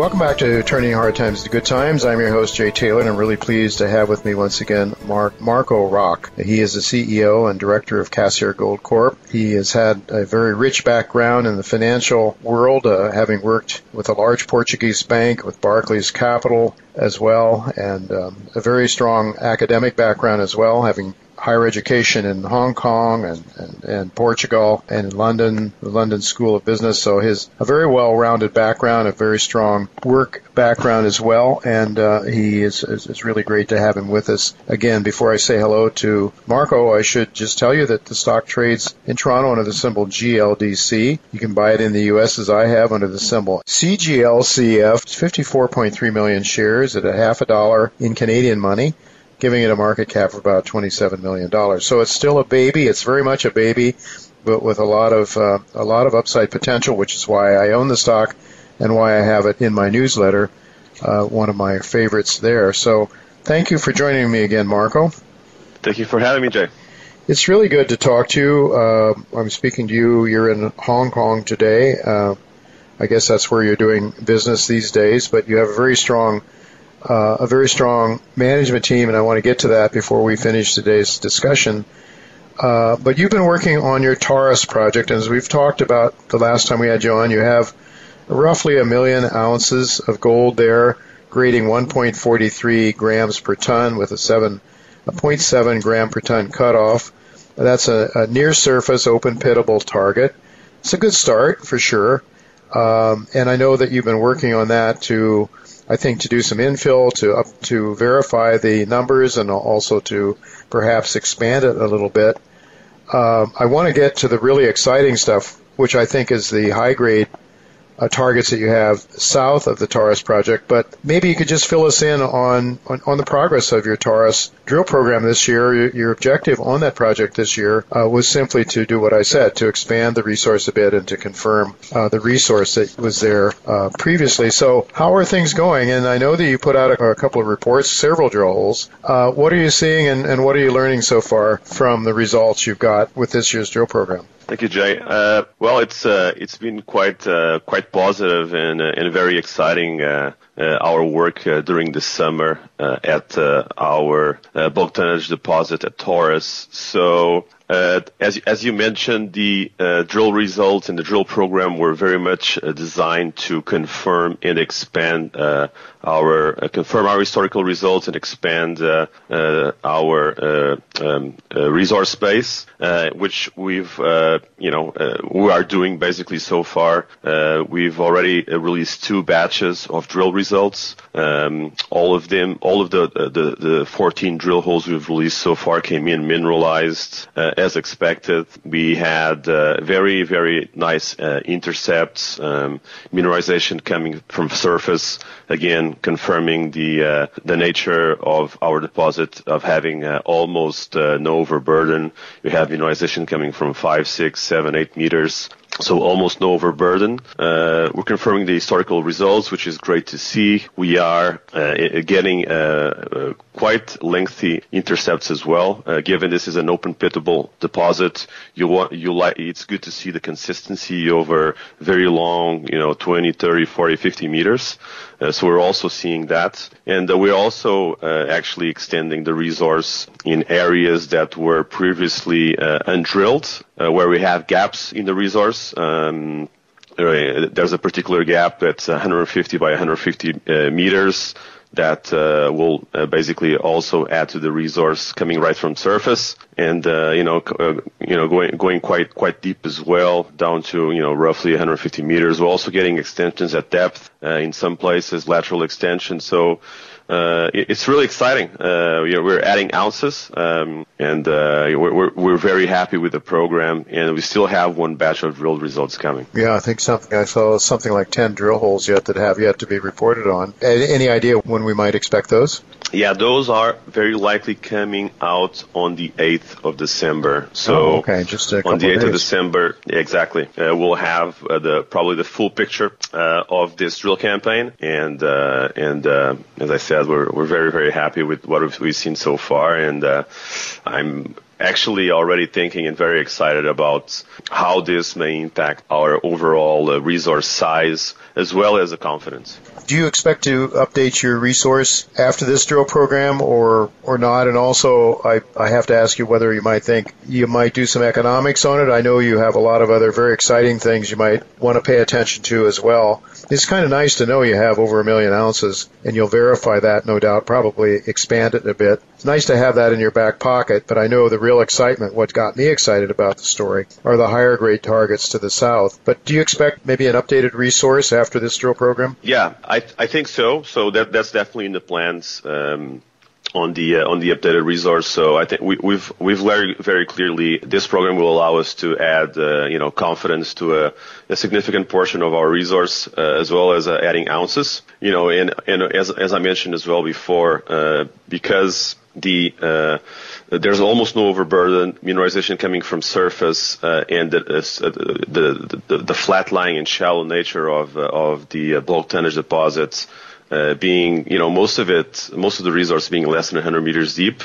Welcome back to Turning Hard Times to Good Times. I'm your host, Jay Taylor, and I'm really pleased to have with me once again Mark, Marco Roque. He is the CEO and director of Cassiar Gold Corp. He has had a very rich background in the financial world, uh, having worked with a large Portuguese bank, with Barclays Capital as well, and um, a very strong academic background as well, having higher education in Hong Kong and, and, and, Portugal and London, the London School of Business. So his a very well-rounded background, a very strong work background as well, and uh, he is, is, is really great to have him with us. Again, before I say hello to Marco, I should just tell you that the stock trades in Toronto under the symbol GLDC. You can buy it in the U.S. as I have under the symbol CGLCF. It's 54.3 million shares at a half a dollar in Canadian money giving it a market cap of about $27 million. So it's still a baby. It's very much a baby, but with a lot of, uh, a lot of upside potential, which is why I own the stock and why I have it in my newsletter, uh, one of my favorites there. So thank you for joining me again, Marco. Thank you for having me, Jay. It's really good to talk to you. Uh, I'm speaking to you. You're in Hong Kong today. Uh, I guess that's where you're doing business these days, but you have a very strong uh, a very strong management team, and I want to get to that before we finish today's discussion. Uh, but you've been working on your Taurus project, and as we've talked about the last time we had you on, you have roughly a million ounces of gold there, grading 1.43 grams per ton with a 7, a 0.7 gram per ton cutoff. That's a, a near surface open pitable target. It's a good start for sure. Um, and I know that you've been working on that to I think to do some infill to up to verify the numbers and also to perhaps expand it a little bit. Uh, I want to get to the really exciting stuff, which I think is the high grade uh, targets that you have south of the Taurus project, but maybe you could just fill us in on, on, on the progress of your Taurus drill program this year. Your, your objective on that project this year uh, was simply to do what I said, to expand the resource a bit and to confirm uh, the resource that was there uh, previously. So how are things going? And I know that you put out a, a couple of reports, several drill holes. Uh, what are you seeing and, and what are you learning so far from the results you've got with this year's drill program? Thank you, Jay. Uh, well, it's uh, it's been quite uh, quite positive and uh, and very exciting. Uh, uh, our work during the summer at our uh, bulk tonnage deposit at Taurus. So uh, as, as you mentioned, the uh, drill results and the drill program were very much uh, designed to confirm and expand uh, our uh, confirm our historical results and expand uh, our um, resource base, which we've you know we are doing basically so far. we've already released two batches of drill results. Um, all of them, all of the, the the 14 drill holes we've released so far came in mineralized uh, as expected. We had uh, very, very nice uh, intercepts, um, mineralization coming from surface, again confirming the uh, the nature of our deposit of having uh, almost uh, no overburden. We have mineralization coming from five, six, seven, eight meters so almost no overburden. Uh, we're confirming the historical results, which is great to see. We are uh, getting uh, uh, quite lengthy intercepts as well. Uh, given this is an open pitable deposit, you want you like it's good to see the consistency over very long, you know, 20, 30, 40, 50 meters. Uh, so we're also seeing that, and we're also actually extending the resource in areas that were previously undrilled, where we have gaps in the resource. Um, there's a particular gap that's 150 by 150 meters that uh, will uh, basically also add to the resource coming right from surface and uh, you know uh, you know going going quite quite deep as well down to you know roughly 150 meters we're also getting extensions at depth uh, in some places lateral extension so uh, it's really exciting. Uh, you know, we're adding ounces, um, and uh, we're, we're very happy with the program, and we still have one batch of drill results coming. Yeah, I think something I saw something like ten drill holes yet that have yet to be reported on. Any idea when we might expect those? Yeah, those are very likely coming out on the 8th of December. So oh, okay, just on the 8th of, of December, exactly. Uh, we'll have uh, the probably the full picture uh, of this drill campaign, and uh, and uh, as I said, we're we're very very happy with what we've, we've seen so far, and uh, I'm actually already thinking and very excited about how this may impact our overall uh, resource size as well as the confidence. Do you expect to update your resource after this drill program or or not? And also, I, I have to ask you whether you might think you might do some economics on it. I know you have a lot of other very exciting things you might want to pay attention to as well. It's kind of nice to know you have over a million ounces, and you'll verify that, no doubt, probably expand it a bit. It's nice to have that in your back pocket, but I know the real excitement, what got me excited about the story, are the higher grade targets to the south. But do you expect maybe an updated resource after this drill program? Yeah, I, I think so. So that, that's definitely in the plans. Um, on the uh, on the updated resource. So I think we, we've, we've very very clearly this program will allow us to add uh, you know confidence to a, a, significant portion of our resource uh, as well as uh, adding ounces. You know, and and as as I mentioned as well before, uh, because the uh, there's almost no overburden mineralization coming from surface and the, the, the, the flat lying and shallow nature of of the bulk tonnage deposits uh, being, you know, most of it, most of the resource being less than 100 meters deep.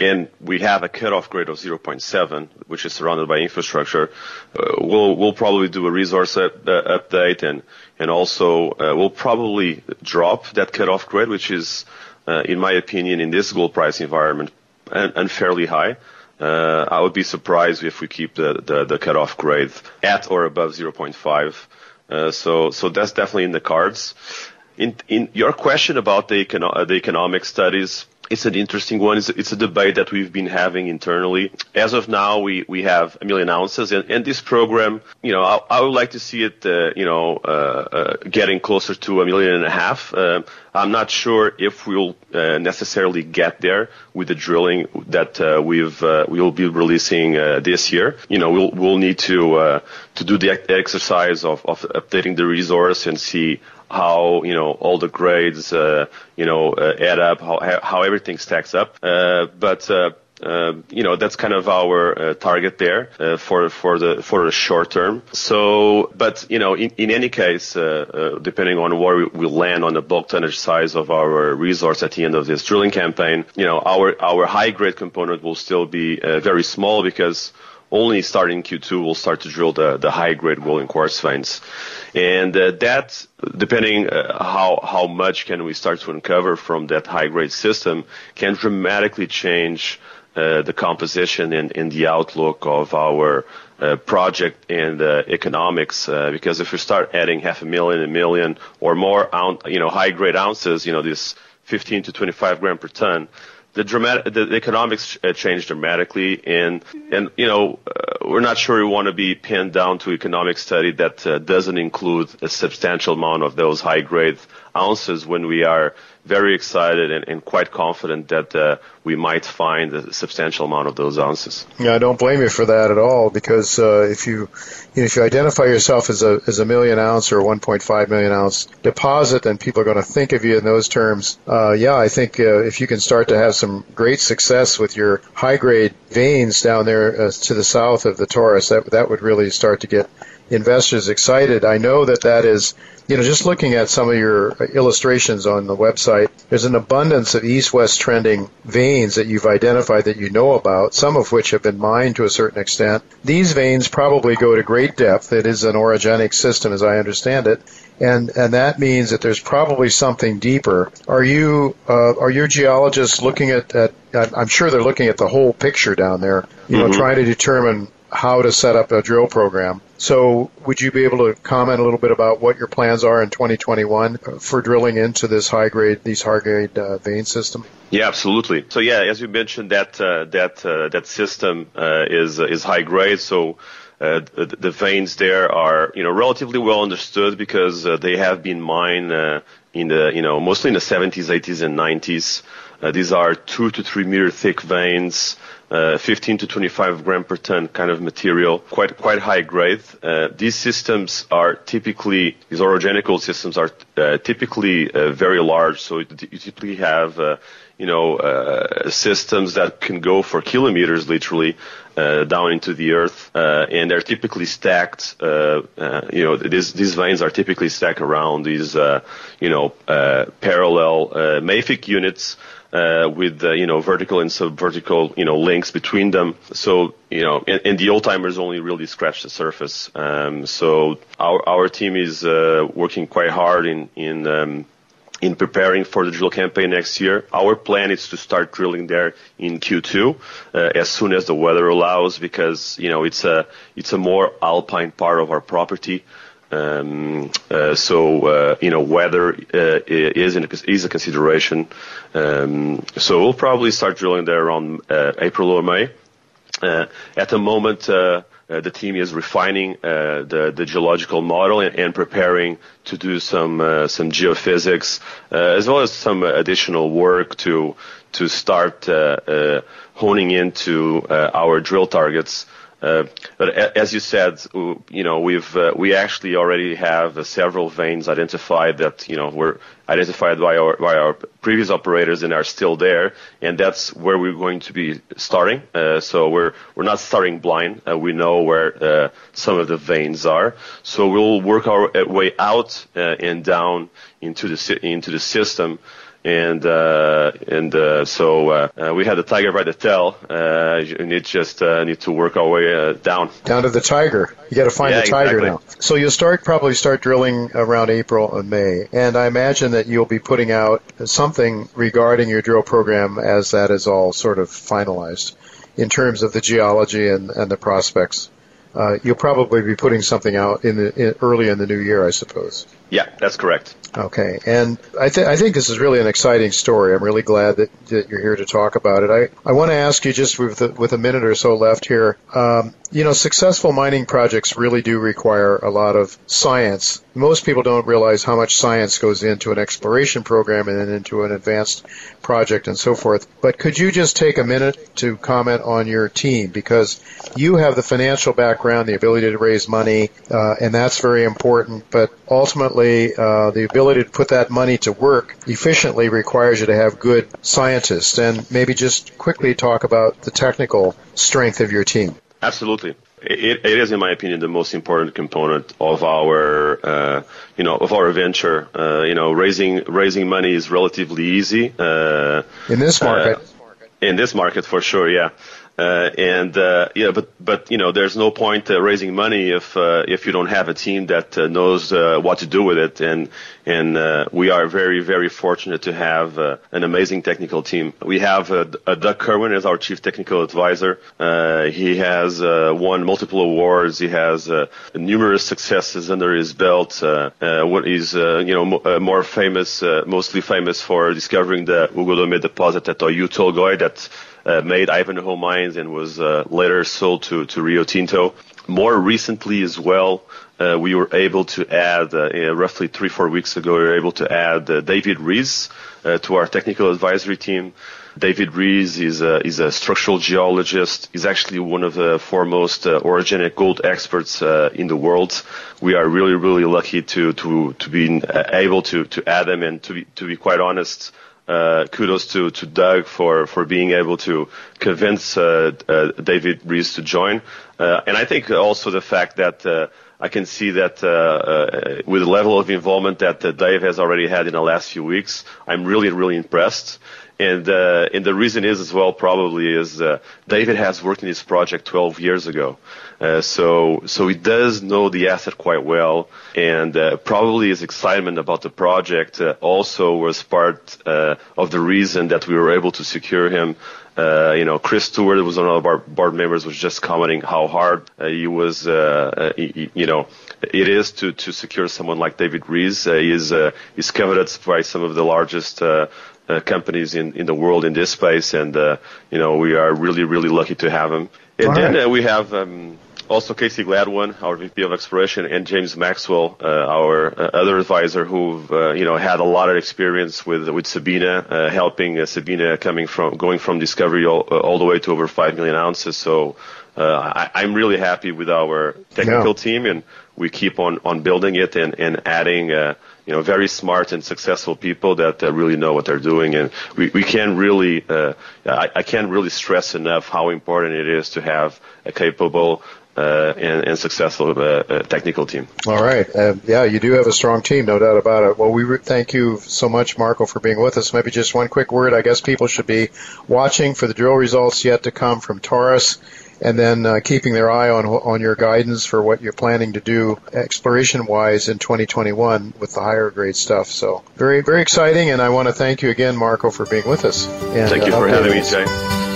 And we have a cutoff grade of 0.7, which is surrounded by infrastructure. Uh, we'll, we'll probably do a resource up, uh, update and, and also, uh, we'll probably drop that cutoff grade, which is, uh, in my opinion, in this gold price environment, unfairly high. Uh, I would be surprised if we keep the, the, the cutoff grade at or above 0.5. Uh, so, so that's definitely in the cards. In, in your question about the, econo- the economic studies, it's an interesting one. It's, it's, a debate that we've been having internally. As of now, we, we have a million ounces, and, and this program, you know, I, I, would like to see it, uh, you know, uh, uh, getting closer to a million and a half. Uh, I'm not sure if we'll uh, necessarily get there with the drilling that uh, we've we'll be releasing this year. You know, we'll we'll need to to do the exercise of, of updating the resource and see how you know all the grades uh, you know uh, add up, how how everything stacks up. Uh, but uh, uh, you know that's kind of our uh, target there uh, for for the for the short term. So, but you know, in, in any case, uh, uh, depending on where we, we, land on the bulk tonnage size of our resource at the end of this drilling campaign, you know, our our high grade component will still be very small because only starting Q2 we'll start to drill the, the high grade gold and quartz veins. And uh, that, depending uh, how, how much can we start to uncover from that high grade system, can dramatically change uh, the composition and, and, the outlook of our uh, project and uh, economics. Uh, because if we start adding half a million, a million, or more, you know, high grade ounces, you know, this 15 to 25 gram per ton, the dramatic, the, economics uh, changed dramatically, and and you know uh, we're not sure we want to be pinned down to economic study that uh, doesn't include a substantial amount of those high grade ounces when we are very excited and, and quite confident that uh, we might find a substantial amount of those ounces. Yeah, I don't blame you for that at all because uh, if you, you know, if you identify yourself as a as a million ounce or 1.5 million ounce deposit, then people are going to think of you in those terms. Uh, yeah, I think uh, if you can start to have some great success with your high grade veins down there uh, to the south of the Taurus, that that would really start to get investors excited. I know that that is, you know, just looking at some of your illustrations on the website, there's an abundance of east-west trending veins that you've identified that you know about, some of which have been mined to a certain extent. These veins probably go to great depth. It is an orogenic system as I understand it. And, and that means that there's probably something deeper. Are you, uh, are your geologists looking at, at, I'm sure they're looking at the whole picture down there, you know, mm-hmm. trying to determine how to set up a drill program. So would you be able to comment a little bit about what your plans are in 2021 for drilling into this high grade, these high grade uh, vein system? Yeah, absolutely. So yeah, as you mentioned, that uh, that uh, that system uh, is is high grade. So uh, the, the, veins there are you know relatively well understood because uh, they have been mined in the you know mostly in the 70s, 80s, and 90s. these are two to three meter thick veins uh, 15 to 25 gram per ton kind of material, quite quite high grade. Uh, these systems are typically these orogenic systems are uh, typically uh, very large, so you typically have uh, you know, systems that can go for kilometers literally down into the earth, and they're typically stacked. You know, these these veins are typically stacked around these, you know, parallel mafic units. Uh, with uh, you know vertical and subvertical you know links between them. So you know, and, and the old timers only really scratch the surface. Um, so our our team is uh, working quite hard in in um, in preparing for the drill campaign next year. Our plan is to start drilling there in Q2 uh, as soon as the weather allows, because you know it's a it's a more alpine part of our property. Um, uh, so uh, you know weather uh, is is a consideration. Um, so we'll probably start drilling there around uh, April or May. Uh, at the moment, uh, the team is refining the, the geological model and, and, preparing to do some some geophysics as well as some additional work to to start honing into our drill targets. Uh, but as you said, you know, we've uh, we actually already have uh, several veins identified that you know were identified by our by our previous operators and are still there, and that's where we're going to be starting. Uh, so we're we're not starting blind. Uh, we know where uh, some of the veins are. So we'll work our way out and down into the into the system and uh, and uh, so uh, uh, we had the tiger by the tail. Uh, need just uh, need to work our way uh, down. Down to the tiger. You got to find yeah, the tiger exactly. now. So you'll start probably start drilling around April and May, and I imagine that you'll be putting out something regarding your drill program as that is all sort of finalized in terms of the geology and, and the prospects. Uh, you'll probably be putting something out in the in, early in the new year, I suppose. Yeah, that's correct. Okay, and I, th- I think this is really an exciting story. I'm really glad that, that you're here to talk about it. I, I want to ask you just with, the, with a minute or so left here. Um, you know, successful mining projects really do require a lot of science. Most people don't realize how much science goes into an exploration program and then into an advanced project and so forth. But could you just take a minute to comment on your team because you have the financial background, the ability to raise money, uh, and that's very important. But ultimately, uh, the ability to put that money to work efficiently requires you to have good scientists. And maybe just quickly talk about the technical strength of your team. Absolutely. It, it is, in my opinion, the most important component of our, uh, you know, of our venture. Uh, you know, raising raising money is relatively easy. Uh, in this market. in this market, for sure, yeah. Uh, and uh, yeah, but but you know, there's no point uh, raising money if uh, if you don't have a team that uh, knows uh, what to do with it. And and uh, we are very very fortunate to have an amazing technical team. We have Doug Kirwin as our chief technical advisor. He has won multiple awards. He has numerous successes under his belt. What he's you know mo- more famous, mostly famous for discovering the Hugo Dummett deposit at Oyu Tolgoi that made Ivanhoe Mines and was uh, later sold to, to Rio Tinto. More recently as well, uh, we were able to add, uh, roughly three, four weeks ago, we were able to add uh, David Rhys uh, to our technical advisory team. David Rhys is a, is a structural geologist. He's actually one of the foremost uh, orogenic gold experts uh, in the world. We are really, really lucky to to to be able to to add him, and to be to be quite honest, uh, kudos to, to Doug for, for being able to convince uh, uh, David Rhys to join. Uh, and I think also the fact that uh, I can see that uh, with the level of involvement that Dave has already had in the last few weeks, I'm really, really impressed. And, and the reason is as well probably is David has worked in this project 12 years ago. Uh, so, so he does know the asset quite well, and uh, probably his excitement about the project uh, also was part uh, of the reason that we were able to secure him. Uh, you know, Chris Stewart was one of our board members, was just commenting how hard he was. You know, it is to to secure someone like David Rhys. he is he's coveted by some of the largest. Uh, companies in, in the world in this space, and uh, you know we are really really lucky to have him. And All then right. uh, we have um, also Casey Gladwin, our VP of Exploration, and James Maxwell, uh, our uh, other advisor, who uh, you know had a lot of experience with with Sabina, uh, helping uh, Sabina coming from going from discovery all, all the way to over five million ounces. So I, am really happy with our technical yeah. team, and we keep on, on building it and, and adding, uh, you know, very smart and successful people that uh, really know what they're doing. And we, we can really, uh, I, I can't really stress enough how important it is to have a capable, uh, and, and, successful uh, uh, technical team. All right. Uh, yeah, you do have a strong team, no doubt about it. Well, we re- thank you so much, Marco, for being with us. Maybe just one quick word. I guess people should be watching for the drill results yet to come from Taurus and then uh, keeping their eye on on your guidance for what you're planning to do exploration wise in 2021 with the higher grade stuff. So very very exciting, and I want to thank you again, Marco, for being with us. And, thank you uh, for having me, Jay.